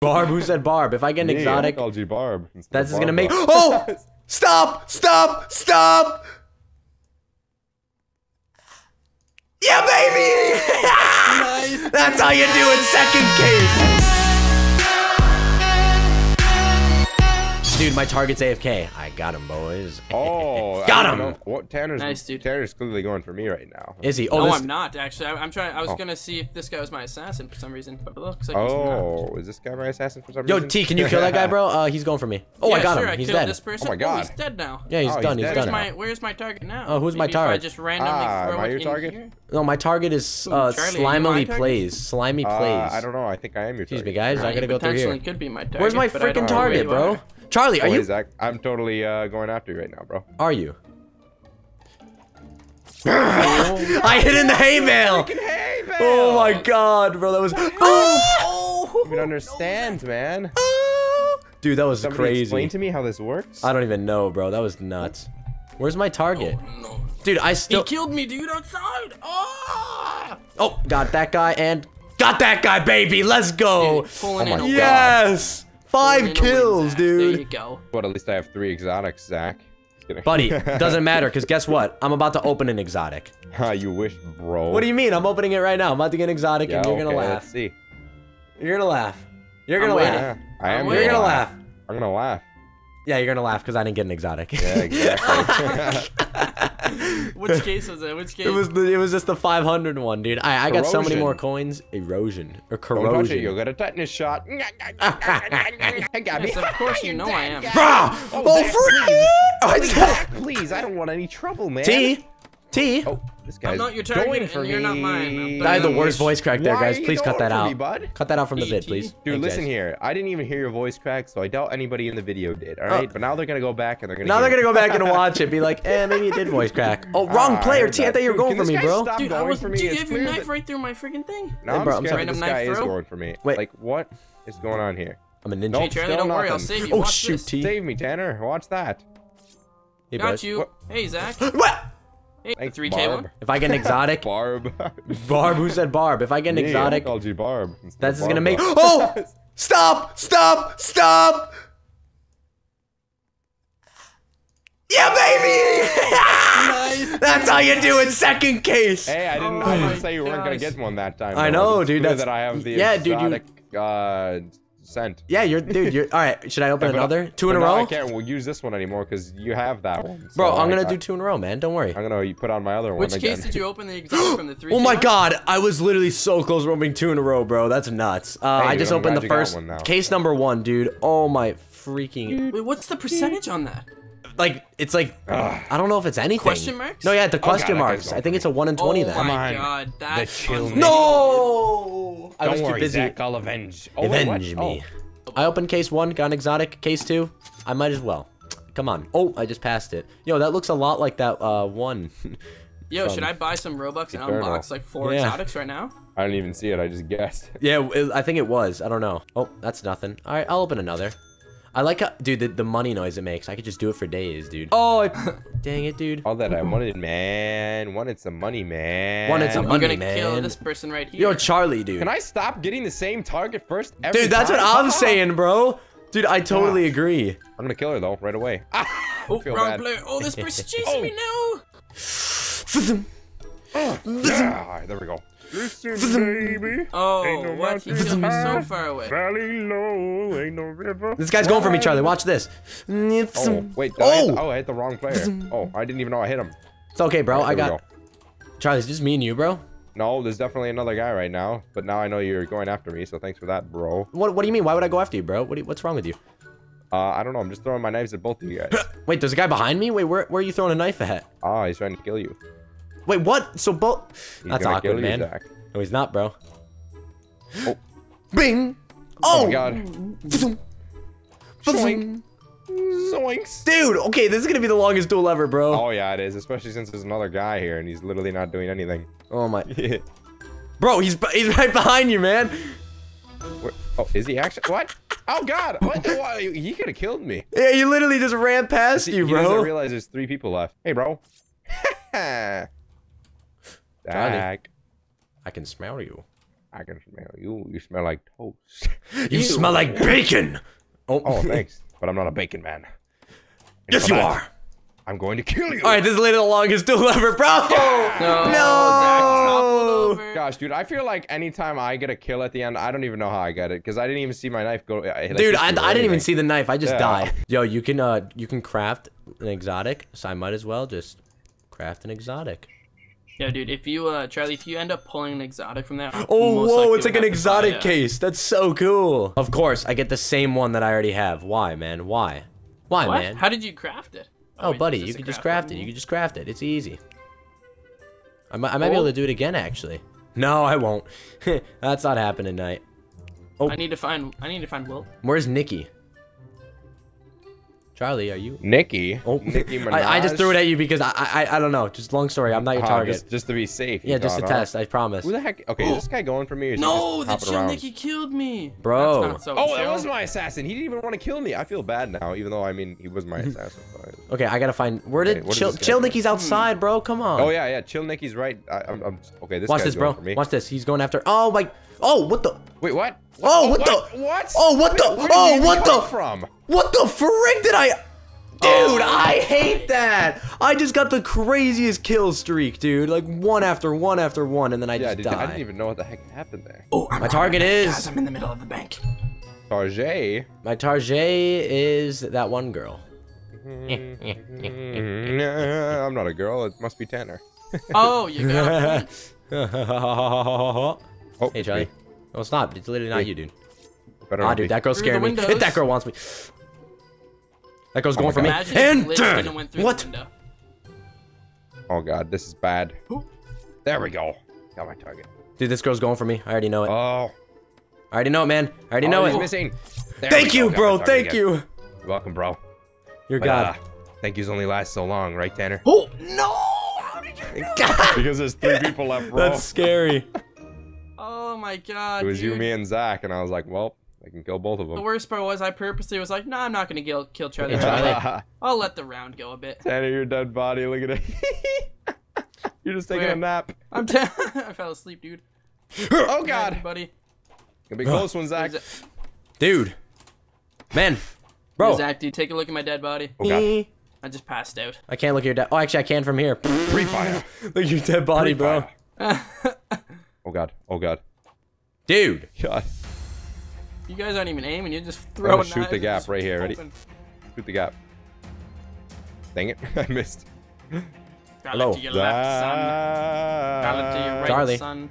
Barb? Who said Barb? If I get an Me, I exotic, called you Barb. that's of gonna make. Oh! Stop! Stop! Stop! Yeah, baby! Nice. That's how you do it. Second case. Dude, my target's AFK. I got him, boys. Oh, Got him. know. What Tanner's Nice, dude. Tanner's clearly going for me right now. Is he? Oh, no, this, I'm not actually. I, I'm trying. I was Oh. gonna see if this guy was my assassin for some reason, but it looks like he's not. Oh, is this guy my assassin for some Yo, reason? Yo, T, can you kill that guy, bro? Uh, he's going for me. Oh, yeah, I got sure, him. I He's killed dead. This person. Oh my God. he's dead now. Yeah, he's Oh, done. He's dead done. Where's now. my Where's my target now? Oh, who's my Maybe If I just randomly Ah, throw am I it your target? here? No, my target is Ooh, uh, Charlie, are you my slimily plays. Slimy Uh, plays. I don't know. I think I am your target. Excuse me, guys. I gotta go through potentially here. could be my target. Where's my but I don't freaking target, bro? Are. Charlie, are Oh, you? Zach, I'm totally uh, going after you right now, bro. Are you? I hit in the hay bale. Hey, man! Oh my god, bro, that was. Oh! You even understand, man. Ah! Dude, that was Somebody crazy. explain to me how this works. I don't even know, bro. That was nuts. Where's my target? Oh, no. Dude, I still. He killed me, dude, outside. Oh! Oh, got that guy and got that guy, baby. Let's go. Dude, Oh my a win. Yes, Pulling five in win, kills, Zach. There you dude. go. But at least I have three exotics, Zach. Just kidding. Buddy, doesn't matter, cause guess what? I'm about to open an exotic. Ha, ah, you wish, bro. What do you mean? I'm opening it right now. I'm about to get an exotic, Yeah, and you're gonna laugh. Let's see. You're gonna laugh. You're gonna laugh. I am. I'm You're gonna laugh. I'm gonna laugh. Yeah, you're gonna laugh because I didn't get an exotic. Yeah, exactly. Which case was it? Which case? It was the, it was just the 500 one, dude. I, I got so many more coins. Erosion or Don't touch it. corrosion. You'll get a tetanus shot. I got me. Yes, of course you know I am. Brah! Oh, Oh, that- free! I please, I don't want any trouble, man. T, T. Oh, this guy's I'm not your target, going and for you're not mine. I'm I had the worst voice crack there, guys. Please cut that out. me, bud? Cut that out from the vid, please. Dude, Thanks, listen guys. here. I didn't even hear your voice crack, so I doubt anybody in the video did. All right, but now they're gonna go back and they're gonna. Now they're hear gonna go back and watch it. Be like, eh, maybe it did voice crack. Oh, wrong Ah, player. heard T, I thought you were going for me, bro. Dude, I going was. for Dude, me? you It's gave your knife that- right through my freaking thing. Now I'm scared that this guy is going for me. Wait. Like, what is going on here? I'm a ninja. Nope. Hey, Charlie, don't worry. I'll save you. Oh shoot. T. Save me, Tanner. Watch that. Hey, Got you. Hey, Zach. What? Hey, Thanks, 3K Barb. one. If I get an exotic, Barb. Barb. Who said Barb? If I get an Me, I exotic, called you Barb. that's of just gonna make. Oh! Stop! Stop! Stop! Yeah, baby! Nice. That's how you do it. Second case. Hey, I didn't. Oh I didn't say you weren't gonna get one that time. I know, It's dude, that's- that I have the yeah, dude, you- exotic, uh, scent. Yeah, you're dude. You're all right. Should I open But- another two in a row? I can't well, use this one anymore because you have that one. Bro, I'm I- gonna I- do two in a row, man. Don't worry. I'm gonna put on my other one Which again. case did you open the exotic from the three? Oh my god, I was literally so close to opening two in a row, bro. That's nuts. Uh, Hey, I just I'm opened the first case number one, dude. Oh my freaking! Wait, what's the percentage on that? Like it's like Ugh. I don't know if it's anything. Question marks? No, yeah, the Oh, God, question that guy's marks. I think it's a one in twenty oh then. Oh my god, that's chill unbelievable. No, I Don't too worry, busy. Zach. I'll avenge. Oh, wait. Avenge me. Oh. I opened case one, got an exotic. Case two, I might as well. Come on. Oh, I just passed it. Yo, that looks a lot like that uh one. Yo, should I buy some Robux and Eternal. unbox like four Yeah. exotics right now? I didn't even see it. I just guessed. yeah, it- I think it was. I don't know. Oh, that's nothing. All right, I'll open another. I like how, dude, the, the money noise it makes. I could just do it for days, dude. Oh, I, dang it, dude. All that I wanted, man. Wanted some money, man. Wanted some money I'm money, gonna kill this person right here. Yo, Charlie, dude. Can I stop getting the same target first? Every Dude, that's what? I'm saying, bro. Dude, I totally agree. I'm gonna kill her though, right away. Ah, oh, feel wrong bad. player. Oh, this person's chasing me now. yeah, there we go. Listen, baby. Oh, Ain't no what? He mountain killed me so far away. Valley low, ain't no river. This guy's going for me, Charlie. Watch this. Oh, wait. did I hit Oh! the- oh, I hit the wrong player. Oh, I didn't even know I hit him. it's okay, bro. I There we got. Charlie, it's just me and you, bro. No, there's definitely another guy right now, but now I know you're going after me, so thanks for that, bro. What What do you mean? Why would I go after you, bro? What do you, What's wrong with you? Uh, I don't know. I'm just throwing my knives at both of you guys. Wait, there's a guy behind me. Wait, where Where are you throwing a knife at? Ah, he's trying to kill you. Wait, what? So both. That's gonna awkward, kill you, man. Zach. No, he's not, bro. Oh. Bing. Oh, Oh. my god. Zoink. Zoink. Zoinks. Dude, okay, this is gonna be the longest duel ever, bro. Oh yeah, it is, especially since there's another guy here and he's literally not doing anything. Oh my, bro, he's he's right behind you, man. Where- oh, is he actually? What? Oh god! What? What? He could have killed me. Yeah, he literally just ran past He, you, he doesn't realize there's three people left. Hey, bro. Zach, I can smell you. I can smell you. You smell like toast. You smell like bacon. Oh, Oh, thanks. but I'm not a bacon man. And yes, you that, are. I'm going to kill you. All right, this is literally the longest duel ever, bro. No. No. Zach. Gosh, dude, I feel like anytime I get a kill at the end, I don't even know how I get it because I didn't even see my knife go. uh, like, Dude, I, I didn't even see the knife. I just Yeah. died. Yo, you can uh you can craft an exotic, so I might as well just craft an exotic. Yeah, dude. If you, uh, Charlie, if you end up pulling an exotic from there, Oh, whoa, it's like an have to buy exotic a- case. That's so cool. Of course, I get the same one that I already have. Why, man? Why? Why, What? man? How did you craft it? Oh, wait, buddy, you this a can just craft craft it. You can just craft it. It's easy. I might, I might be able to do it again, actually. No, I won't. That's not happening tonight. Oh. I need to find. I need to find Will. Where's Nikki? Charlie, are you? Nikki. Oh, Nikki Minaj. I, I just threw it at you because I, I I don't know. Just long story. I'm not your Oh, target. Just, just to be safe. yeah, just a thought, huh? test. I promise. Who the heck? Okay, is this guy going for me? Or is No, the hopping chill around? Nikki killed me. Bro. That's not so Oh, that was my assassin. He didn't even want to kill me. I feel bad now, even though I mean he was my assassin. Okay, I gotta find. Where did what is Chill Chill doing? Nikki's outside, bro? Come on. Oh yeah, yeah. Chill Nikki's right. I, I'm, I'm. Okay, this Watch guy's this, going bro. For me. Watch this. He's going after. Oh my. Oh, what the? Wait, what? Oh, what what? the- What? Oh, what the- Where oh, what the- From? What the frick did I? Dude, Oh. I hate that. I just got the craziest kill streak, dude. Like one after one after one, and then I Yeah, just dude, died. I didn't even know what the heck happened there. Oh, I'm My target is- Guys, I'm in the middle of the bank. Tarjay. My Tarjay is that one girl. Mm, I'm not a girl. It must be Tanner. Oh, you got a point. oh, Oh, hey Charlie. No, it's not. It's literally not Wait. you, dude. Better Ah, dude, be. that girl Through scared the me. Hit that girl wants me. That girl's going for me. Imagine if And turn. didn't went through What? Oh god, this is bad. There we go. Got my target. Dude, this girl's going for me. I already know it. Oh. I already know it, man. I already oh, know he's it. missing. There Thank you, bro. Thank again. you. You're welcome, bro. You're But, God. uh, thank yous only last so long, right, Tanner? Oh no! How did you know? because there's three people left, bro. That's scary. Oh my god. It was you, me, and Zach, and I was like, well, I can kill both of them. The worst part was I purposely was like, nah, I'm not gonna kill kill Charlie. Charlie. I'll let the round go a bit. Tanner, your dead body. Look at it. You're just taking Where? a nap. I'm t- I fell asleep, dude. Oh Good night, God. buddy. Gonna be a close one, Zach. Dude. Man. Bro. Zach, dude, take a look at my dead body. Oh God. I just passed out. I can't look at your dead. Oh, actually, I can from here. Free fire. look at your dead body, Free bro. Oh God. Oh God. Dude. God. you guys aren't even aiming. You're just throwing. shoot the gap right here. Ready? open. Shoot the gap. Dang it. I missed. Got Hello. to your left, son. Got to your right, Charlie. son.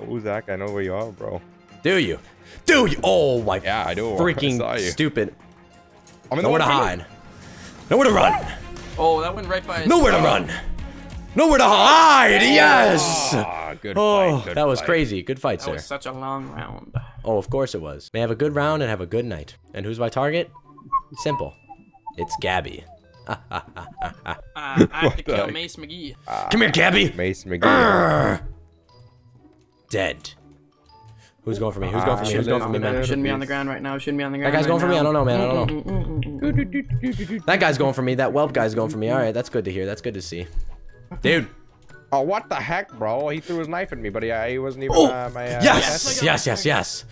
Oh, Zach, I know where you are, bro. Do you? Do you? Oh, my Yeah, I do. Freaking saw you. stupid. I'm in the Nowhere to one for you. hide. Nowhere to run. Oh, that went right by. Nowhere to run. Nowhere to hide. Yes. Ah, good Oh, fight. Good that was fight. crazy. Good fight, That sir. was such a long round. Oh, of course it was. May have a good round and have a good night. And who's my target? Simple. It's Gabby. Uh, I have to kill heck? Mace McGee. Come here, Gabby. Mace McGee. Grr. Dead. Who's going for me? Who's going for me? Who's going for me, man? Shouldn't be on the ground right now. Shouldn't be on the ground. That ground. guy's going for me? I don't know, man. I don't know. That guy's going for me. That whelp guy's going for me. All right, that's good to hear. That's good to see. Dude. Oh, what the heck, bro? He threw his knife at me, but he, uh, he wasn't even Oh, uh, my. Uh, Yes, yes, yes, yes.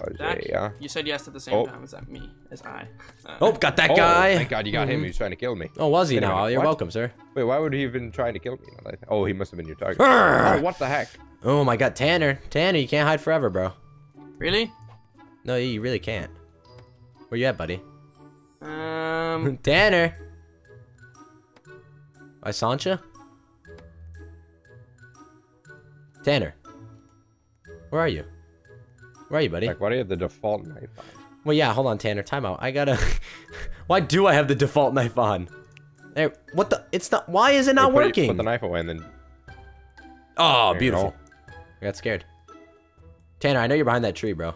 Oh, Zach, yeah. you said yes at the same Oh. time as that me, as I. Uh, Oh, got that Oh, guy. thank God you got him. He was trying to kill me. Oh, was he Wait a now? You're what? welcome, sir. Wait, why would he even trying to kill me? Oh, he must have been your target. Oh, what the heck? Oh my god, Tanner. Tanner, you can't hide forever, bro. Really? No, you really can't. Where you at, buddy? Um. Tanner. By Sancha? Tanner. Where are you? Where are you, buddy? Like, why do you have the default knife on? Well, yeah, hold on, Tanner. Time out. I gotta. why do I have the default knife on? There. What the? It's not. Why is it not Wait, put working? Put the knife away and then. oh, There beautiful. go. I got scared. Tanner, I know you're behind that tree, bro.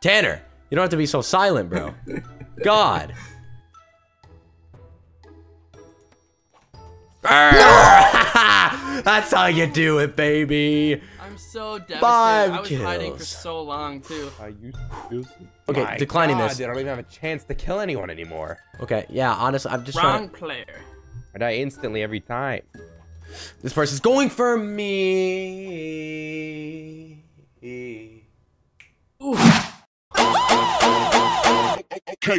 Tanner, you don't have to be so silent, bro. God. That's how you do it, baby. I'm so devastated. Five I was hiding for so long too. I used to use Okay, My declining God, this. Dude, I don't even have a chance to kill anyone anymore. Okay, yeah, honestly, I'm just trying Wrong player. I die instantly every time. This person's going for me. Ooh. Okay.